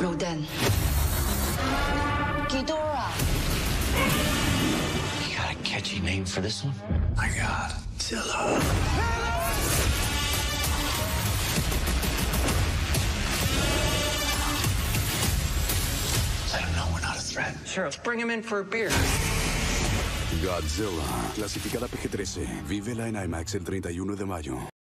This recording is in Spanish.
Rodan. Ghidorah. You got a catchy name for this one? I got. Zilla. Let him know we're not a threat. Sure, let's bring him in for a beer. Godzilla, clasificada PG-13. Vívela en IMAX el 31 de mayo.